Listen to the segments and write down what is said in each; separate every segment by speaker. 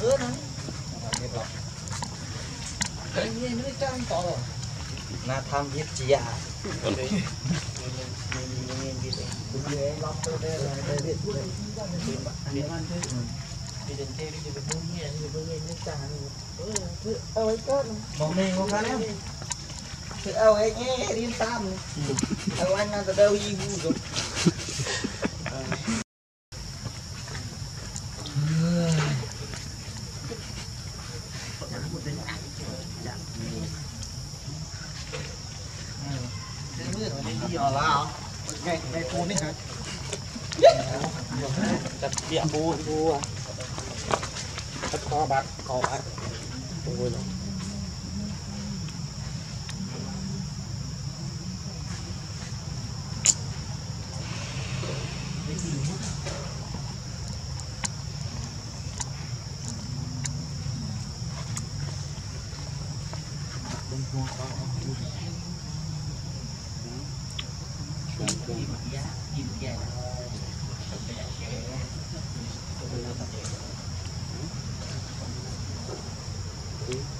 Speaker 1: bữa nữa cái gì nó trang na tham giết chi à một mình một khăn em thì ao ấy nghe đi tam ao anh ăn từ đâu gì vui rồi chặt địa phun phun à chặt bạc kho bạc ôi lắm
Speaker 2: Thank you.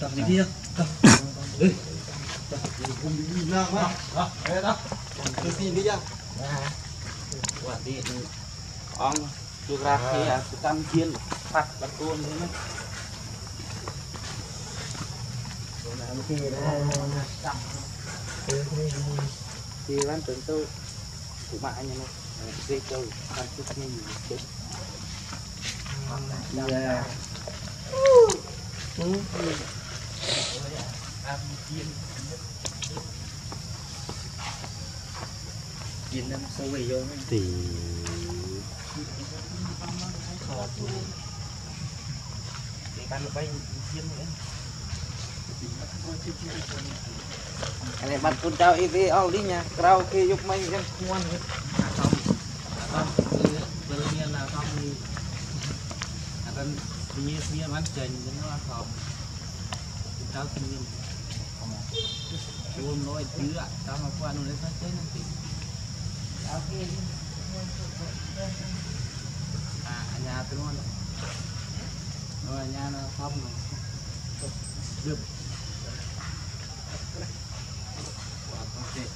Speaker 1: Tập gì kia? Tập. Đi. Tập. Cùng đi nào mà. Đó, đây đó. Tôi xin đi ra.
Speaker 2: Wah, di ong geografi ya, kita mungkin pas betul ini. Thì lan tưởng tôi của mạng em nó dây trâu ăn chút nhanh chút
Speaker 1: Dạ. Nhìn năm sâu về vô thì
Speaker 2: thì
Speaker 1: ban bay chiên nữa
Speaker 2: anh này bắt con trao y tế ao đi nha trao khi dục mấy cái ngoan hết
Speaker 1: Không. Không. Bây giờ là không thì akan punya punya mancing jadi lah không. Kita punya Belum nói chưa sama qua nó lấy saja nanti. À nhà tôi luôn. Rồi nhà nó không. Được.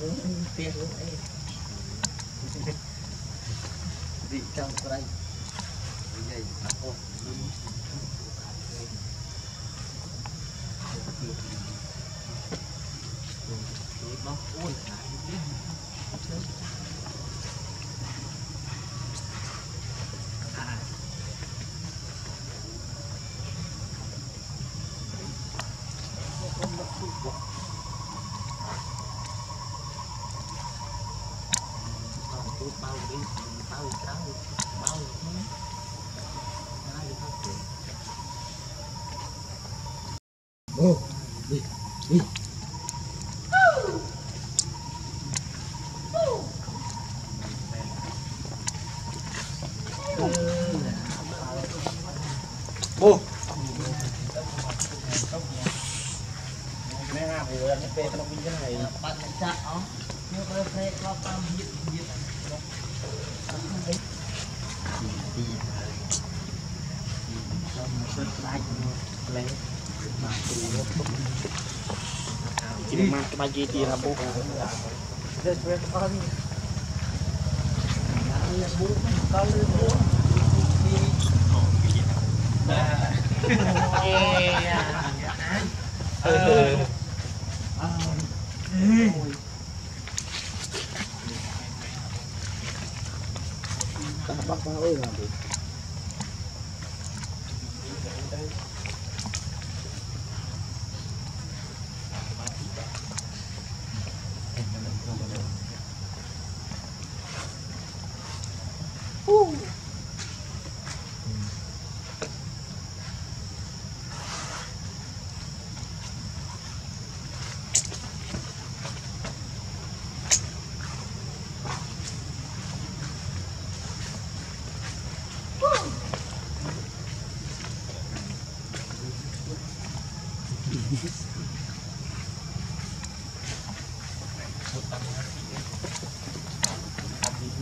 Speaker 1: នោះផ្ទះនោះអីវិចង់ប្រៃនិយាយអត់អស់អូយ Oh, Ôi, bao Oh. bao trắng bao Oh, đi, đi. Ô. Cái này thì nó phê nó bên cái này. Bạn chặt ó. Nếu có phê có tam hiệp hiệp. Chỉ mà cái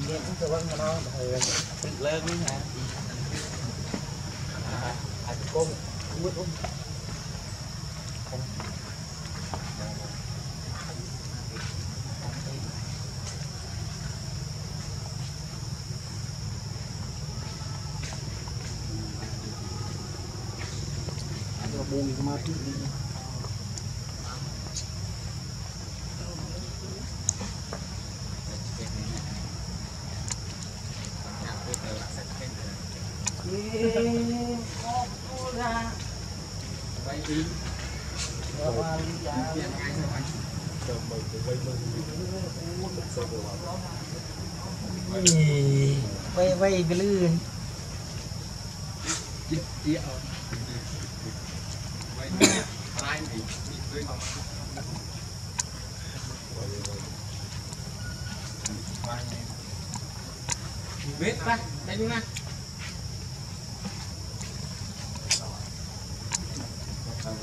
Speaker 1: bài gì thì là bố. Đây về con. Bố con lên bố. Ờ. Bác bác mati ini. Vay vay cái lươn
Speaker 2: biết ta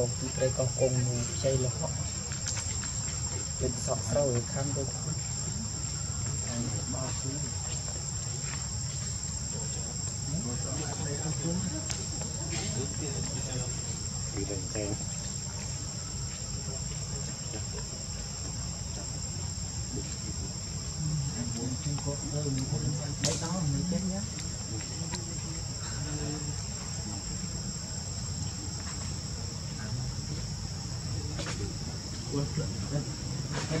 Speaker 1: ក្រុមទីត្រីកោះកុងនោះខ្ចីលហកលេខសក់ស្រូវខាងដូចខាងបោះគឺពីរតែបុកទីគាត់ទៅ Thank cái